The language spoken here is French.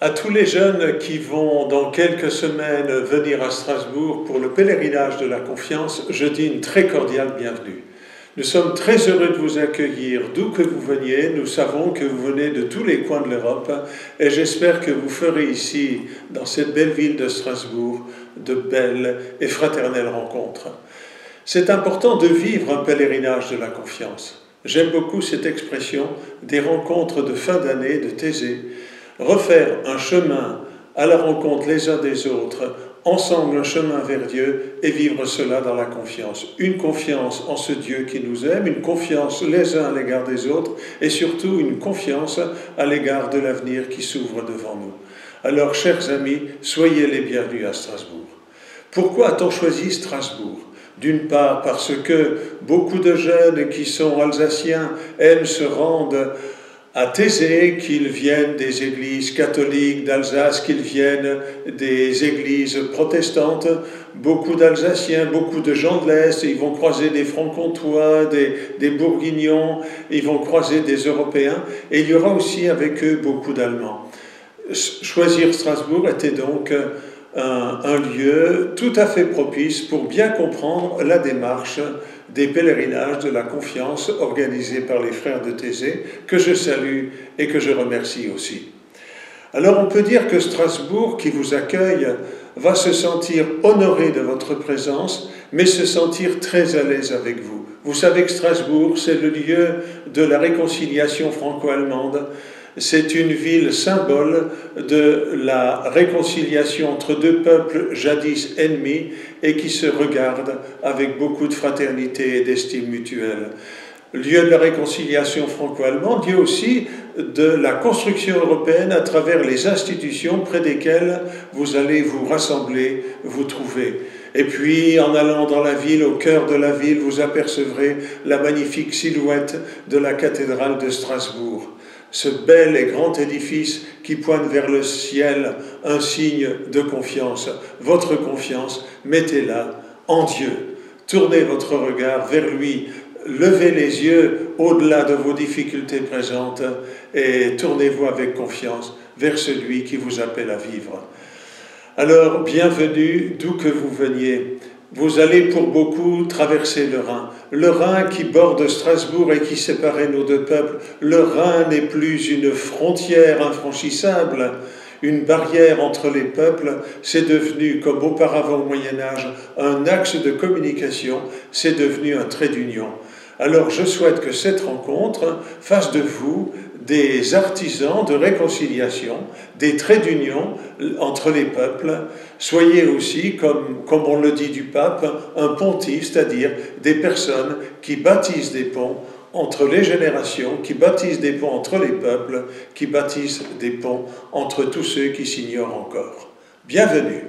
À tous les jeunes qui vont dans quelques semaines venir à Strasbourg pour le pèlerinage de la confiance, je dis une très cordiale bienvenue. Nous sommes très heureux de vous accueillir d'où que vous veniez. Nous savons que vous venez de tous les coins de l'Europe et j'espère que vous ferez ici, dans cette belle ville de Strasbourg, de belles et fraternelles rencontres. C'est important de vivre un pèlerinage de la confiance. J'aime beaucoup cette expression des rencontres de fin d'année de Thésée refaire un chemin à la rencontre les uns des autres, ensemble un chemin vers Dieu et vivre cela dans la confiance. Une confiance en ce Dieu qui nous aime, une confiance les uns à l'égard des autres et surtout une confiance à l'égard de l'avenir qui s'ouvre devant nous. Alors, chers amis, soyez les bienvenus à Strasbourg. Pourquoi a-t-on choisi Strasbourg? D'une part parce que beaucoup de jeunes qui sont alsaciens aiment se rendre à Thésée qu'ils viennent des églises catholiques d'Alsace, qu'ils viennent des églises protestantes. Beaucoup d'Alsaciens, beaucoup de gens de l'Est, ils vont croiser des Francs-Comtois, des, des Bourguignons, ils vont croiser des Européens, et il y aura aussi avec eux beaucoup d'Allemands. Choisir Strasbourg était donc un, lieu tout à fait propice pour bien comprendre la démarche des pèlerinages de la confiance organisés par les frères de Thésée, que je salue et que je remercie aussi. Alors on peut dire que Strasbourg, qui vous accueille, va se sentir honoré de votre présence, mais se sentir très à l'aise avec vous. Vous savez que Strasbourg, c'est le lieu de la réconciliation franco-allemande, c'est une ville symbole de la réconciliation entre deux peuples jadis ennemis et qui se regardent avec beaucoup de fraternité et d'estime mutuelle. Lieu de la réconciliation franco-allemande, lieu aussi de la construction européenne à travers les institutions près desquelles vous allez vous rassembler, vous trouver. Et puis, en allant dans la ville, au cœur de la ville, vous apercevrez la magnifique silhouette de la cathédrale de Strasbourg ce bel et grand édifice qui pointe vers le ciel, un signe de confiance. Votre confiance, mettez-la en Dieu. Tournez votre regard vers lui, levez les yeux au-delà de vos difficultés présentes et tournez-vous avec confiance vers celui qui vous appelle à vivre. Alors, bienvenue d'où que vous veniez. Vous allez pour beaucoup traverser le Rhin. Le Rhin qui borde Strasbourg et qui séparait nos deux peuples. Le Rhin n'est plus une frontière infranchissable, une barrière entre les peuples. C'est devenu, comme auparavant au Moyen Âge, un axe de communication. C'est devenu un trait d'union. Alors je souhaite que cette rencontre fasse de vous des artisans de réconciliation, des traits d'union entre les peuples. Soyez aussi, comme, comme on le dit du pape, un pontife, c'est-à-dire des personnes qui bâtissent des ponts entre les générations, qui bâtissent des ponts entre les peuples, qui bâtissent des ponts entre tous ceux qui s'ignorent encore. Bienvenue.